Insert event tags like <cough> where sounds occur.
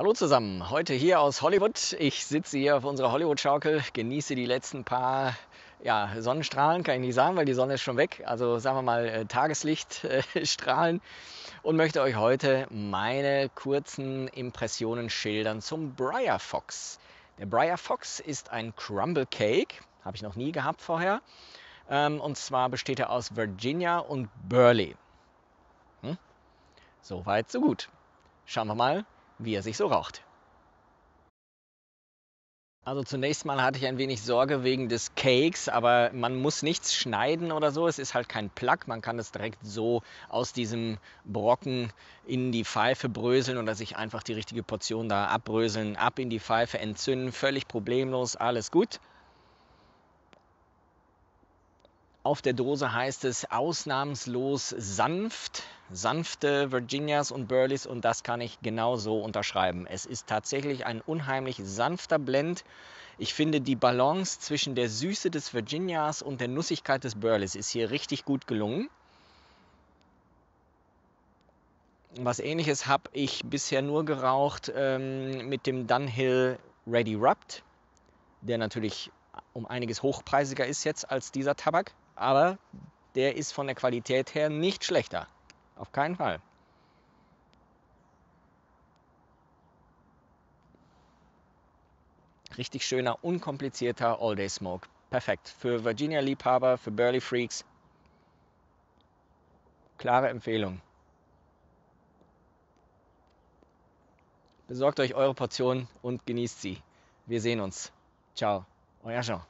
Hallo zusammen, heute hier aus Hollywood. Ich sitze hier auf unserer Hollywood-Schaukel, genieße die letzten paar ja, Sonnenstrahlen, kann ich nicht sagen, weil die Sonne ist schon weg. Also sagen wir mal äh, Tageslichtstrahlen <laughs> und möchte euch heute meine kurzen Impressionen schildern zum Briar Fox. Der Briar Fox ist ein Crumble Cake, habe ich noch nie gehabt vorher. Ähm, und zwar besteht er aus Virginia und Burley. Hm? So so gut. Schauen wir mal, wie er sich so raucht. Also zunächst mal hatte ich ein wenig Sorge wegen des Cakes, aber man muss nichts schneiden oder so. Es ist halt kein Plug, man kann es direkt so aus diesem Brocken in die Pfeife bröseln oder sich einfach die richtige Portion da abbröseln, ab in die Pfeife entzünden, völlig problemlos, alles gut. Auf der Dose heißt es ausnahmslos sanft, sanfte Virginias und Burleys und das kann ich genauso unterschreiben. Es ist tatsächlich ein unheimlich sanfter Blend. Ich finde die Balance zwischen der Süße des Virginias und der Nussigkeit des Burleys ist hier richtig gut gelungen. Was ähnliches habe ich bisher nur geraucht ähm, mit dem Dunhill Ready Rubbed, der natürlich um einiges hochpreisiger ist jetzt als dieser Tabak aber der ist von der Qualität her nicht schlechter. Auf keinen Fall. Richtig schöner, unkomplizierter All-Day Smoke. Perfekt. Für Virginia-Liebhaber, für Burley Freaks. Klare Empfehlung. Besorgt euch eure Portion und genießt sie. Wir sehen uns. Ciao, Oye, eso.